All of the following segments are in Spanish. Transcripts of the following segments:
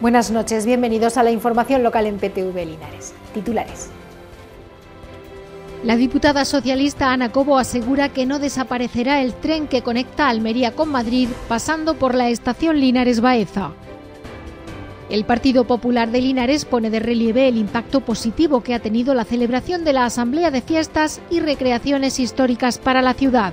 Buenas noches, bienvenidos a la información local en PTV Linares. Titulares. La diputada socialista Ana Cobo asegura que no desaparecerá el tren que conecta Almería con Madrid pasando por la estación Linares Baeza. El Partido Popular de Linares pone de relieve el impacto positivo que ha tenido la celebración de la Asamblea de Fiestas y Recreaciones Históricas para la ciudad.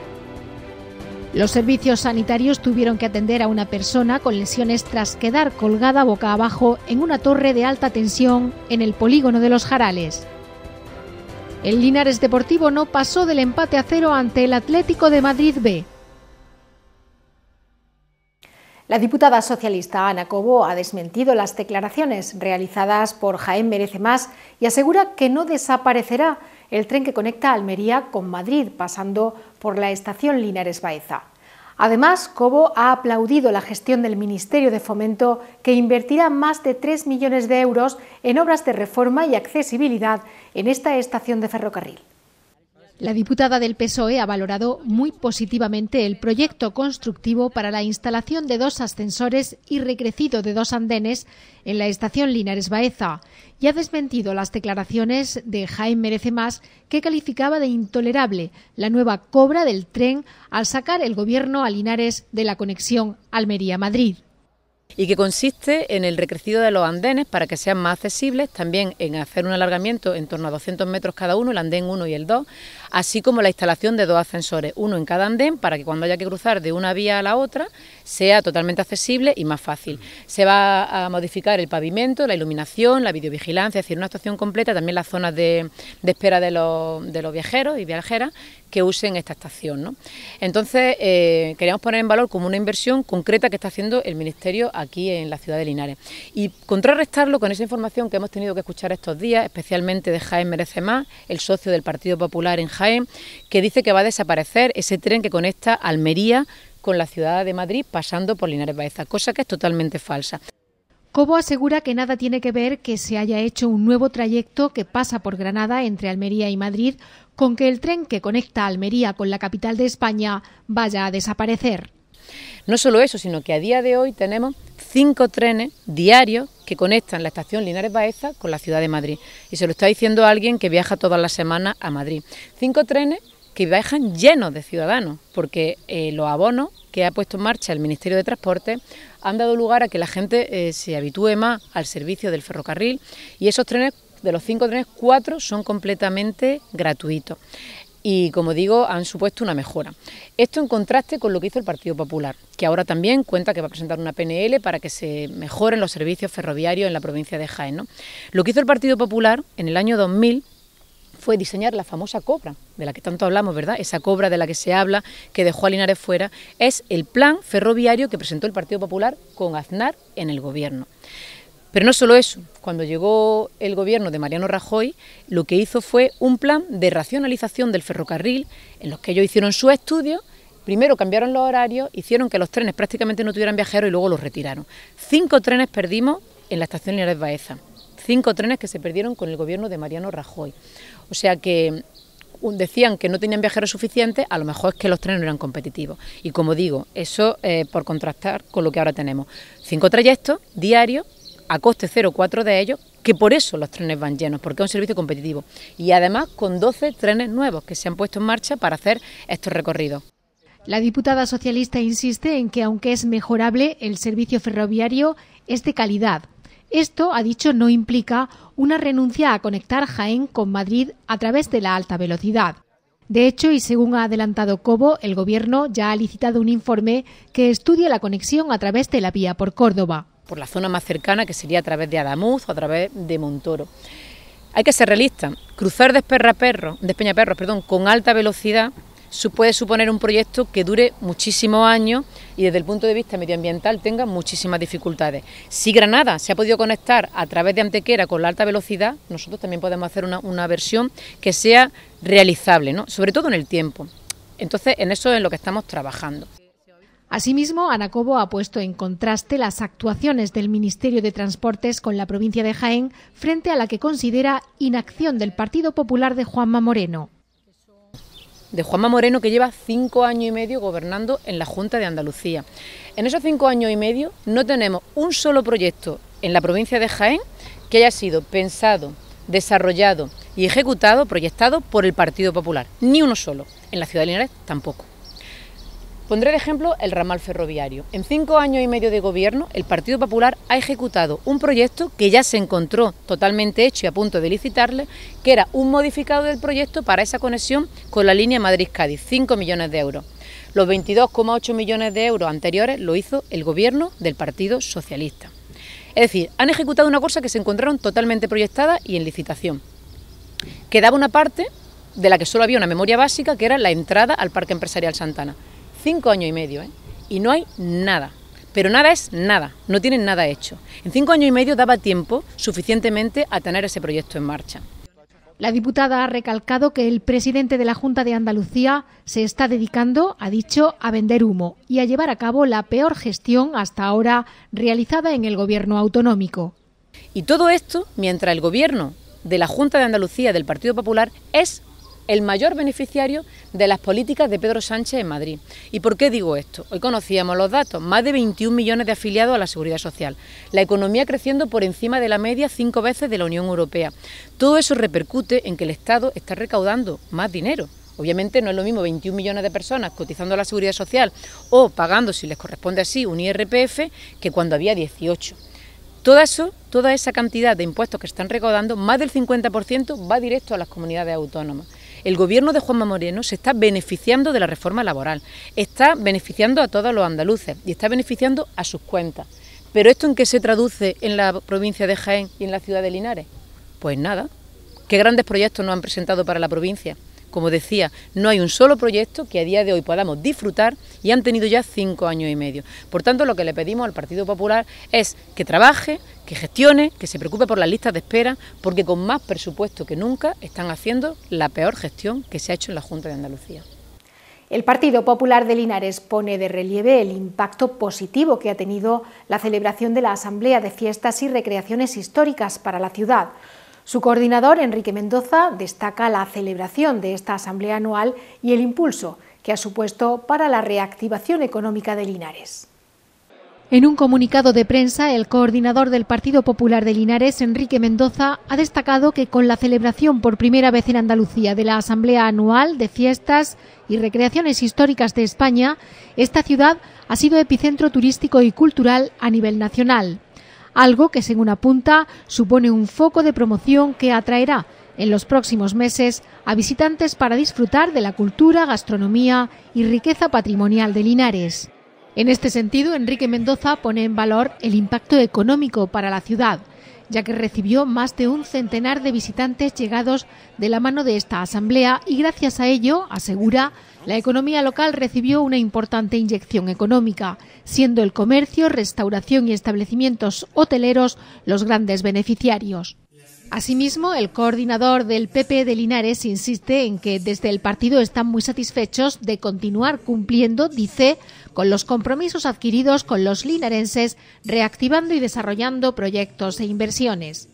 Los servicios sanitarios tuvieron que atender a una persona con lesiones tras quedar colgada boca abajo en una torre de alta tensión en el polígono de los Jarales. El Linares Deportivo no pasó del empate a cero ante el Atlético de Madrid B. La diputada socialista Ana Cobo ha desmentido las declaraciones realizadas por Jaén Merece Más y asegura que no desaparecerá el tren que conecta Almería con Madrid, pasando por la estación Linares Baeza. Además, Cobo ha aplaudido la gestión del Ministerio de Fomento, que invertirá más de 3 millones de euros en obras de reforma y accesibilidad en esta estación de ferrocarril. La diputada del PSOE ha valorado muy positivamente el proyecto constructivo para la instalación de dos ascensores y recrecido de dos andenes en la estación Linares Baeza y ha desmentido las declaraciones de Jaime Merece Más que calificaba de intolerable la nueva cobra del tren al sacar el gobierno a Linares de la conexión Almería-Madrid. Y que consiste en el recrecido de los andenes para que sean más accesibles, también en hacer un alargamiento en torno a 200 metros cada uno, el andén 1 y el 2, así como la instalación de dos ascensores, uno en cada andén, para que cuando haya que cruzar de una vía a la otra sea totalmente accesible y más fácil. Se va a modificar el pavimento, la iluminación, la videovigilancia, es decir, una estación completa, también las zonas de, espera de los, de los viajeros y viajeras que usen esta estación. Entonces, eh, queríamos poner en valor como una inversión concreta que está haciendo el Ministerio aquí en la ciudad de Linares. Y contrarrestarlo con esa información que hemos tenido que escuchar estos días, especialmente de Jaén Merece Más, el socio del Partido Popular en Jaén, que dice que va a desaparecer ese tren que conecta Almería con la ciudad de Madrid pasando por Linares Baeza, cosa que es totalmente falsa. Cobo asegura que nada tiene que ver que se haya hecho un nuevo trayecto que pasa por Granada entre Almería y Madrid con que el tren que conecta Almería con la capital de España vaya a desaparecer. No solo eso, sino que a día de hoy tenemos cinco trenes diarios que conectan la estación Linares Baeza con la ciudad de Madrid. Y se lo está diciendo alguien que viaja todas las semanas a Madrid. Cinco trenes que viajan llenos de ciudadanos, porque eh, los abonos que ha puesto en marcha el Ministerio de Transporte han dado lugar a que la gente eh, se habitúe más al servicio del ferrocarril y esos trenes de los cinco trenes, cuatro son completamente gratuitos. Y como digo, han supuesto una mejora. Esto en contraste con lo que hizo el Partido Popular, que ahora también cuenta que va a presentar una PNL para que se mejoren los servicios ferroviarios en la provincia de Jaén. Lo que hizo el Partido Popular en el año 2000 fue diseñar la famosa cobra, de la que tanto hablamos, ¿verdad? Esa cobra de la que se habla, que dejó a Linares fuera, es el plan ferroviario que presentó el Partido Popular con Aznar en el gobierno. Pero no solo eso, cuando llegó el gobierno de Mariano Rajoy, lo que hizo fue un plan de racionalización del ferrocarril, en los que ellos hicieron su estudio, primero cambiaron los horarios, hicieron que los trenes prácticamente no tuvieran viajeros y luego los retiraron. Cinco trenes perdimos en la estación Linares Baeza, cinco trenes que se perdieron con el gobierno de Mariano Rajoy. O sea que decían que no tenían viajeros suficientes, a lo mejor es que los trenes no eran competitivos. Y como digo, eso eh, por contrastar con lo que ahora tenemos. Cinco trayectos diarios a coste cero cuatro de ellos, que por eso los trenes van llenos, porque es un servicio competitivo. Y además con 12 trenes nuevos que se han puesto en marcha para hacer estos recorridos. La diputada socialista insiste en que aunque es mejorable, el servicio ferroviario es de calidad. Esto, ha dicho, no implica una renuncia a conectar Jaén con Madrid a través de la alta velocidad. De hecho, y según ha adelantado Cobo, el Gobierno ya ha licitado un informe que estudia la conexión a través de la vía por Córdoba por la zona más cercana, que sería a través de Adamuz o a través de Montoro. Hay que ser realista. Cruzar de Perro, de Peñaperros perdón, con alta velocidad puede suponer un proyecto que dure muchísimos años y desde el punto de vista medioambiental tenga muchísimas dificultades. Si Granada se ha podido conectar a través de Antequera con la alta velocidad, nosotros también podemos hacer una, una versión que sea realizable, ¿no? sobre todo en el tiempo. Entonces, en eso es en lo que estamos trabajando. Asimismo, Ana Cobo ha puesto en contraste las actuaciones del Ministerio de Transportes con la provincia de Jaén frente a la que considera inacción del Partido Popular de Juanma Moreno. De Juanma Moreno que lleva cinco años y medio gobernando en la Junta de Andalucía. En esos cinco años y medio no tenemos un solo proyecto en la provincia de Jaén que haya sido pensado, desarrollado y ejecutado, proyectado por el Partido Popular. Ni uno solo. En la ciudad de Linares tampoco. Pondré de ejemplo el ramal ferroviario. En cinco años y medio de gobierno, el Partido Popular ha ejecutado un proyecto que ya se encontró totalmente hecho y a punto de licitarle, que era un modificado del proyecto para esa conexión con la línea Madrid-Cádiz, 5 millones de euros. Los 22,8 millones de euros anteriores lo hizo el gobierno del Partido Socialista. Es decir, han ejecutado una cosa que se encontraron totalmente proyectada y en licitación. Quedaba una parte de la que solo había una memoria básica, que era la entrada al Parque Empresarial Santana cinco años y medio, ¿eh? y no hay nada. Pero nada es nada, no tienen nada hecho. En cinco años y medio daba tiempo suficientemente a tener ese proyecto en marcha. La diputada ha recalcado que el presidente de la Junta de Andalucía se está dedicando, ha dicho, a vender humo y a llevar a cabo la peor gestión hasta ahora realizada en el gobierno autonómico. Y todo esto mientras el gobierno de la Junta de Andalucía del Partido Popular es el mayor beneficiario de las políticas de Pedro Sánchez en Madrid. ¿Y por qué digo esto? Hoy conocíamos los datos, más de 21 millones de afiliados a la Seguridad Social, la economía creciendo por encima de la media cinco veces de la Unión Europea. Todo eso repercute en que el Estado está recaudando más dinero. Obviamente no es lo mismo 21 millones de personas cotizando a la seguridad social o pagando, si les corresponde así, un IRPF, que cuando había 18. Todo eso, toda esa cantidad de impuestos que están recaudando, más del 50% va directo a las comunidades autónomas el gobierno de Juanma Moreno se está beneficiando de la reforma laboral, está beneficiando a todos los andaluces y está beneficiando a sus cuentas. ¿Pero esto en qué se traduce en la provincia de Jaén y en la ciudad de Linares? Pues nada. ¿Qué grandes proyectos nos han presentado para la provincia? Como decía, no hay un solo proyecto que a día de hoy podamos disfrutar y han tenido ya cinco años y medio. Por tanto, lo que le pedimos al Partido Popular es que trabaje, que gestione, que se preocupe por las listas de espera, porque con más presupuesto que nunca están haciendo la peor gestión que se ha hecho en la Junta de Andalucía. El Partido Popular de Linares pone de relieve el impacto positivo que ha tenido la celebración de la Asamblea de Fiestas y Recreaciones Históricas para la ciudad. Su coordinador, Enrique Mendoza, destaca la celebración de esta Asamblea anual y el impulso que ha supuesto para la reactivación económica de Linares. En un comunicado de prensa, el coordinador del Partido Popular de Linares, Enrique Mendoza, ha destacado que con la celebración por primera vez en Andalucía de la Asamblea Anual de Fiestas y Recreaciones Históricas de España, esta ciudad ha sido epicentro turístico y cultural a nivel nacional, algo que, según apunta, supone un foco de promoción que atraerá en los próximos meses a visitantes para disfrutar de la cultura, gastronomía y riqueza patrimonial de Linares. En este sentido, Enrique Mendoza pone en valor el impacto económico para la ciudad, ya que recibió más de un centenar de visitantes llegados de la mano de esta asamblea y gracias a ello, asegura, la economía local recibió una importante inyección económica, siendo el comercio, restauración y establecimientos hoteleros los grandes beneficiarios. Asimismo, el coordinador del PP de Linares insiste en que desde el partido están muy satisfechos de continuar cumpliendo, dice, con los compromisos adquiridos con los linarenses, reactivando y desarrollando proyectos e inversiones.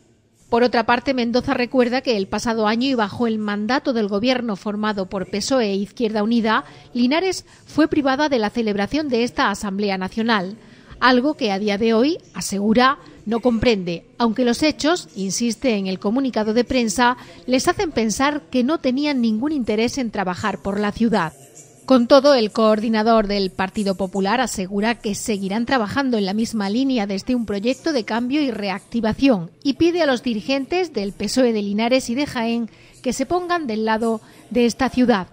Por otra parte, Mendoza recuerda que el pasado año y bajo el mandato del gobierno formado por PSOE e Izquierda Unida, Linares fue privada de la celebración de esta Asamblea Nacional algo que a día de hoy, asegura, no comprende, aunque los hechos, insiste en el comunicado de prensa, les hacen pensar que no tenían ningún interés en trabajar por la ciudad. Con todo, el coordinador del Partido Popular asegura que seguirán trabajando en la misma línea desde un proyecto de cambio y reactivación y pide a los dirigentes del PSOE de Linares y de Jaén que se pongan del lado de esta ciudad.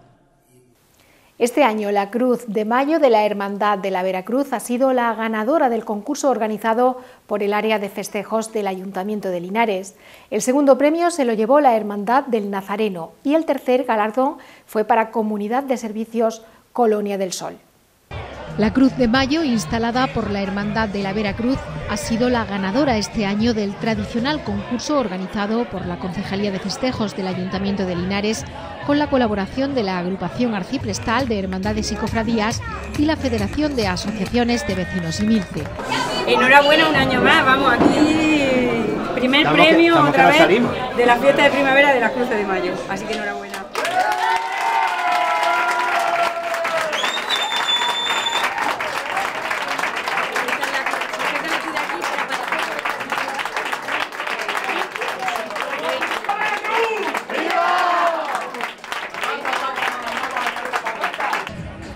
Este año la Cruz de Mayo de la Hermandad de la Veracruz ha sido la ganadora del concurso organizado por el área de festejos del Ayuntamiento de Linares. El segundo premio se lo llevó la Hermandad del Nazareno y el tercer galardón fue para Comunidad de Servicios Colonia del Sol. La Cruz de Mayo, instalada por la Hermandad de la Veracruz, ha sido la ganadora este año del tradicional concurso organizado por la Concejalía de Festejos del Ayuntamiento de Linares con la colaboración de la Agrupación Arciprestal de Hermandades y Cofradías y la Federación de Asociaciones de Vecinos y Milce. Enhorabuena un año más, vamos aquí, primer premio otra vez de la fiesta de primavera de la Cruz de Mayo, así que enhorabuena.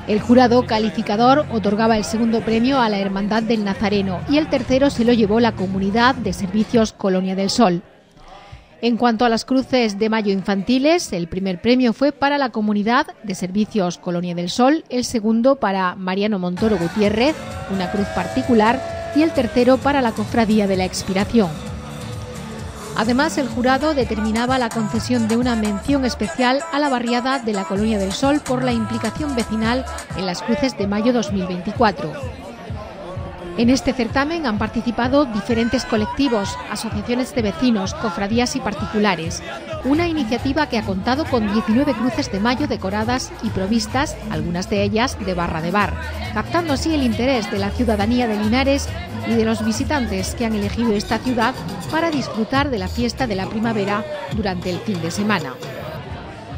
El jurado calificador otorgaba el segundo premio a la Hermandad del Nazareno y el tercero se lo llevó la Comunidad de Servicios Colonia del Sol. En cuanto a las cruces de mayo infantiles, el primer premio fue para la Comunidad de Servicios Colonia del Sol, el segundo para Mariano Montoro Gutiérrez, una cruz particular, y el tercero para la Cofradía de la Expiración. Además, el jurado determinaba la concesión de una mención especial a la barriada de la Colonia del Sol por la implicación vecinal en las cruces de mayo 2024. En este certamen han participado diferentes colectivos, asociaciones de vecinos, cofradías y particulares. Una iniciativa que ha contado con 19 cruces de mayo decoradas y provistas, algunas de ellas de barra de bar, captando así el interés de la ciudadanía de Linares y de los visitantes que han elegido esta ciudad para disfrutar de la fiesta de la primavera durante el fin de semana.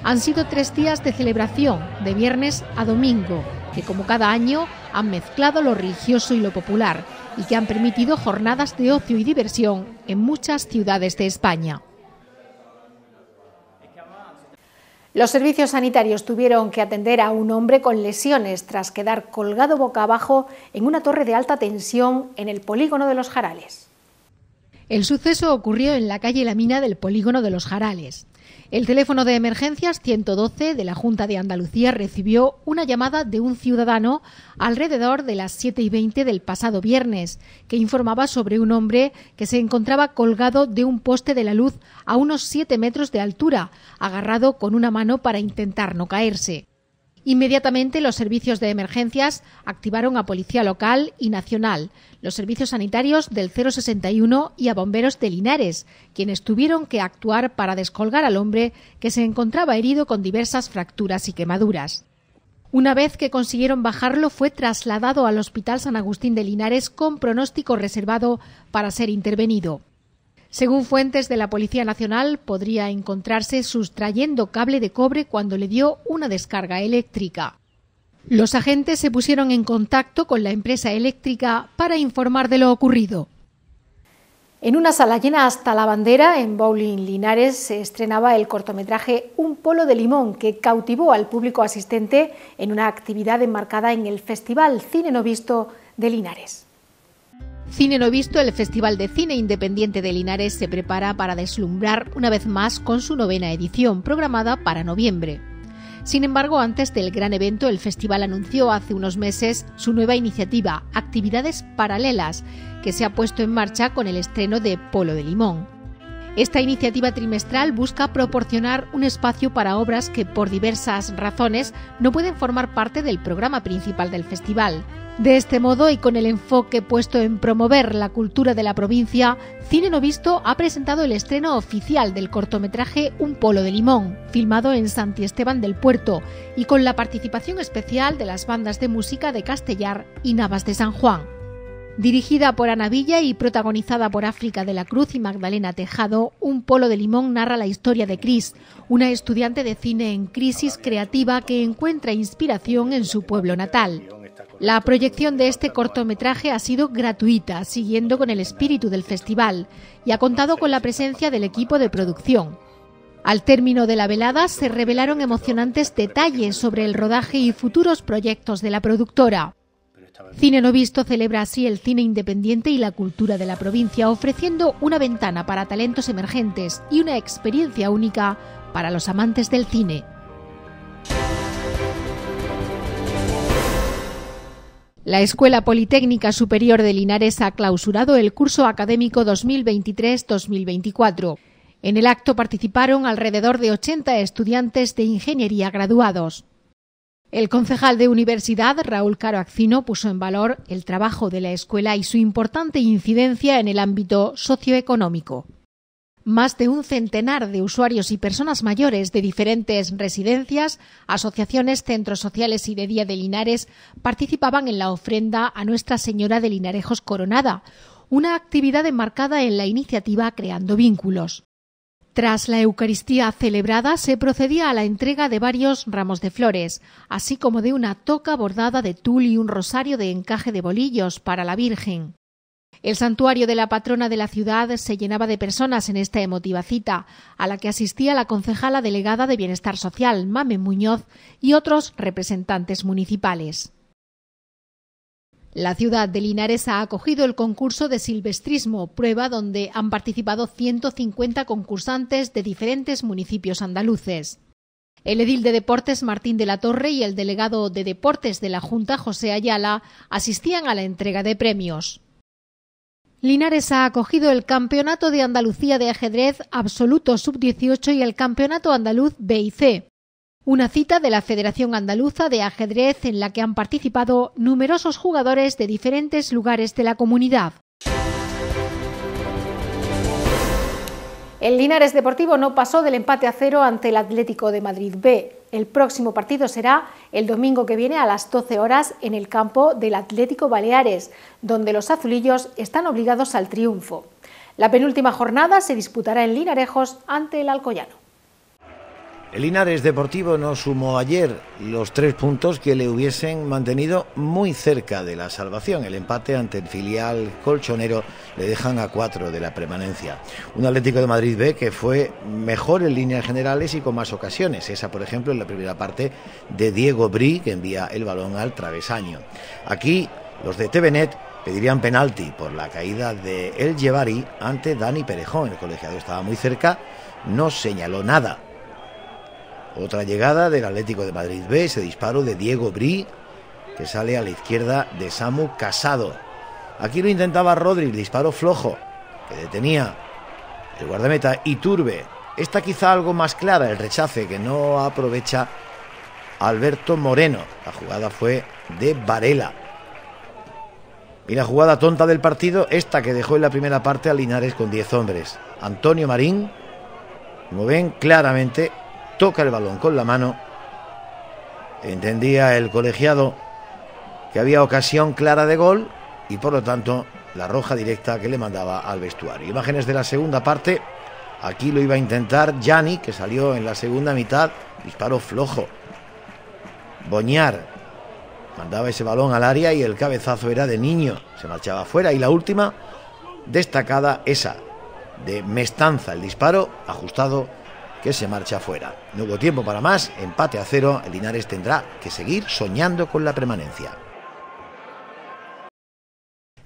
Han sido tres días de celebración, de viernes a domingo, que como cada año han mezclado lo religioso y lo popular y que han permitido jornadas de ocio y diversión en muchas ciudades de España. Los servicios sanitarios tuvieron que atender a un hombre con lesiones tras quedar colgado boca abajo en una torre de alta tensión en el polígono de los Jarales. El suceso ocurrió en la calle La Mina del polígono de los Jarales. El teléfono de emergencias 112 de la Junta de Andalucía recibió una llamada de un ciudadano alrededor de las 7 y 20 del pasado viernes, que informaba sobre un hombre que se encontraba colgado de un poste de la luz a unos 7 metros de altura, agarrado con una mano para intentar no caerse. Inmediatamente los servicios de emergencias activaron a Policía Local y Nacional, los servicios sanitarios del 061 y a bomberos de Linares, quienes tuvieron que actuar para descolgar al hombre que se encontraba herido con diversas fracturas y quemaduras. Una vez que consiguieron bajarlo, fue trasladado al Hospital San Agustín de Linares con pronóstico reservado para ser intervenido. Según fuentes de la Policía Nacional, podría encontrarse sustrayendo cable de cobre cuando le dio una descarga eléctrica. Los agentes se pusieron en contacto con la empresa eléctrica para informar de lo ocurrido. En una sala llena hasta la bandera, en Bowling Linares, se estrenaba el cortometraje Un polo de limón, que cautivó al público asistente en una actividad enmarcada en el Festival Cine No Visto de Linares. Cine No Visto, el Festival de Cine Independiente de Linares, se prepara para deslumbrar una vez más con su novena edición, programada para noviembre. Sin embargo, antes del gran evento, el festival anunció hace unos meses su nueva iniciativa, Actividades Paralelas, que se ha puesto en marcha con el estreno de Polo de Limón. Esta iniciativa trimestral busca proporcionar un espacio para obras que por diversas razones no pueden formar parte del programa principal del festival. De este modo y con el enfoque puesto en promover la cultura de la provincia, Cine No Visto ha presentado el estreno oficial del cortometraje Un Polo de Limón, filmado en Santi Esteban del Puerto y con la participación especial de las bandas de música de Castellar y Navas de San Juan. Dirigida por Ana Villa y protagonizada por África de la Cruz y Magdalena Tejado, Un Polo de Limón narra la historia de Cris, una estudiante de cine en crisis creativa que encuentra inspiración en su pueblo natal. La proyección de este cortometraje ha sido gratuita, siguiendo con el espíritu del festival, y ha contado con la presencia del equipo de producción. Al término de la velada se revelaron emocionantes detalles sobre el rodaje y futuros proyectos de la productora. Cine No Visto celebra así el cine independiente y la cultura de la provincia, ofreciendo una ventana para talentos emergentes y una experiencia única para los amantes del cine. La Escuela Politécnica Superior de Linares ha clausurado el curso académico 2023-2024. En el acto participaron alrededor de 80 estudiantes de ingeniería graduados. El concejal de Universidad, Raúl Caro Accino, puso en valor el trabajo de la escuela y su importante incidencia en el ámbito socioeconómico. Más de un centenar de usuarios y personas mayores de diferentes residencias, asociaciones, centros sociales y de Día de Linares participaban en la ofrenda a Nuestra Señora de Linarejos Coronada, una actividad enmarcada en la iniciativa Creando Vínculos. Tras la Eucaristía celebrada, se procedía a la entrega de varios ramos de flores, así como de una toca bordada de tul y un rosario de encaje de bolillos para la Virgen. El santuario de la patrona de la ciudad se llenaba de personas en esta emotiva cita, a la que asistía la concejala delegada de Bienestar Social, Mame Muñoz, y otros representantes municipales. La ciudad de Linares ha acogido el concurso de silvestrismo, prueba donde han participado 150 concursantes de diferentes municipios andaluces. El edil de deportes Martín de la Torre y el delegado de deportes de la Junta José Ayala asistían a la entrega de premios. Linares ha acogido el Campeonato de Andalucía de Ajedrez Absoluto Sub-18 y el Campeonato Andaluz B y C. Una cita de la Federación Andaluza de Ajedrez en la que han participado numerosos jugadores de diferentes lugares de la comunidad. El Linares Deportivo no pasó del empate a cero ante el Atlético de Madrid B. El próximo partido será el domingo que viene a las 12 horas en el campo del Atlético Baleares, donde los azulillos están obligados al triunfo. La penúltima jornada se disputará en Linarejos ante el Alcoyano. El Linares Deportivo no sumó ayer los tres puntos que le hubiesen mantenido muy cerca de la salvación. El empate ante el filial colchonero le dejan a cuatro de la permanencia. Un Atlético de Madrid B que fue mejor en líneas generales y con más ocasiones. Esa, por ejemplo, en la primera parte de Diego Bri, que envía el balón al travesaño. Aquí los de TVNet pedirían penalti por la caída de El Llevari ante Dani Perejón. El colegiado estaba muy cerca, no señaló nada otra llegada del Atlético de Madrid B, ese disparo de Diego Bri, que sale a la izquierda de Samu Casado. Aquí lo intentaba Rodri, disparo flojo, que detenía el guardameta Iturbe. Esta quizá algo más clara, el rechace que no aprovecha Alberto Moreno. La jugada fue de Varela. Y la jugada tonta del partido, esta que dejó en la primera parte a Linares con 10 hombres. Antonio Marín, como ven claramente, toca el balón con la mano. Entendía el colegiado que había ocasión clara de gol y por lo tanto la roja directa que le mandaba al vestuario. Imágenes de la segunda parte. Aquí lo iba a intentar Gianni, que salió en la segunda mitad. Disparo flojo. Boñar mandaba ese balón al área y el cabezazo era de niño. Se marchaba afuera. Y la última, destacada, esa de Mestanza. El disparo ajustado que se marcha fuera. No hubo tiempo para más, empate a cero, el Linares tendrá que seguir soñando con la permanencia.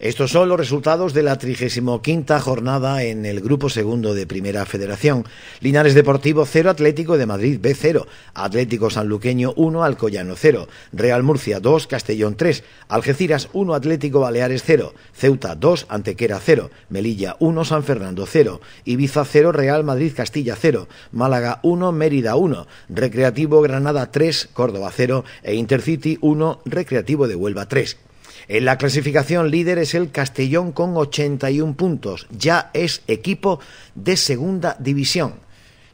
Estos son los resultados de la 35 jornada en el Grupo Segundo de Primera Federación. Linares Deportivo 0, Atlético de Madrid B 0, Atlético Sanluqueño 1, Alcoyano 0, Real Murcia 2, Castellón 3, Algeciras 1, Atlético Baleares 0, Ceuta 2, Antequera 0, Melilla 1, San Fernando 0, Ibiza 0, Real Madrid Castilla 0, Málaga 1, Mérida 1, Recreativo Granada 3, Córdoba 0 e Intercity 1, Recreativo de Huelva 3. En la clasificación líder es el Castellón con 81 puntos. Ya es equipo de segunda división.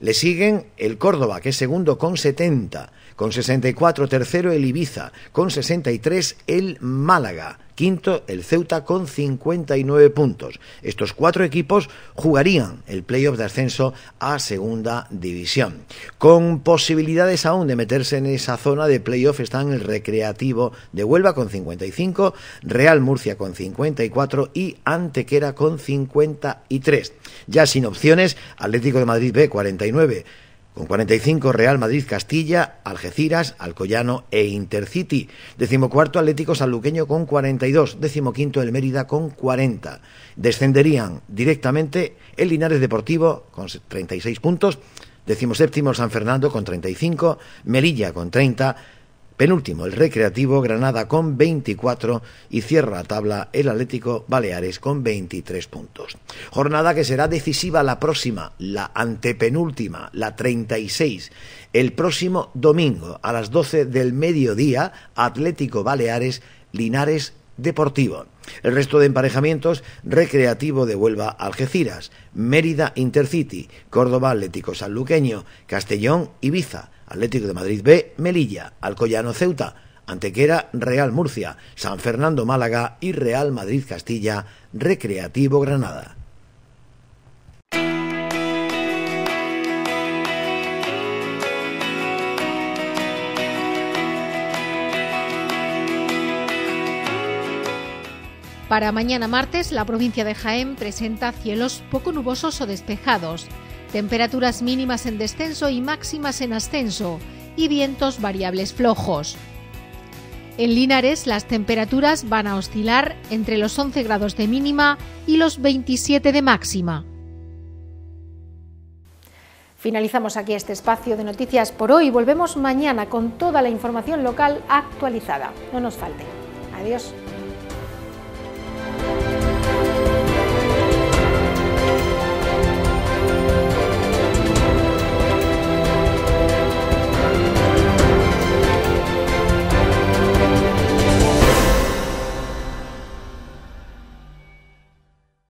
Le siguen el Córdoba, que es segundo con 70. Con 64 tercero el Ibiza. Con 63 el Málaga. Quinto, el Ceuta con 59 puntos. Estos cuatro equipos jugarían el playoff de ascenso a segunda división. Con posibilidades aún de meterse en esa zona de playoff están el Recreativo de Huelva con 55, Real Murcia con 54 y Antequera con 53. Ya sin opciones, Atlético de Madrid B 49. Con 45 Real Madrid Castilla, Algeciras, Alcoyano e Intercity. Decimocuarto Atlético Sanluqueño con 42. Decimoquinto el Mérida con 40. Descenderían directamente el Linares Deportivo con 36 puntos. Decimoséptimo San Fernando con 35. Melilla con 30. Penúltimo, el Recreativo Granada con 24 y cierra la tabla el Atlético Baleares con 23 puntos. Jornada que será decisiva la próxima, la antepenúltima, la 36. El próximo domingo a las 12 del mediodía, Atlético Baleares, Linares Deportivo. El resto de emparejamientos, Recreativo de Huelva Algeciras, Mérida Intercity, Córdoba Atlético Sanluqueño, Castellón Ibiza, Atlético de Madrid B, Melilla, Alcoyano Ceuta, Antequera Real Murcia, San Fernando Málaga y Real Madrid Castilla, Recreativo Granada. Para mañana martes, la provincia de Jaén presenta cielos poco nubosos o despejados, temperaturas mínimas en descenso y máximas en ascenso, y vientos variables flojos. En Linares las temperaturas van a oscilar entre los 11 grados de mínima y los 27 de máxima. Finalizamos aquí este espacio de noticias por hoy. Volvemos mañana con toda la información local actualizada. No nos falte. Adiós.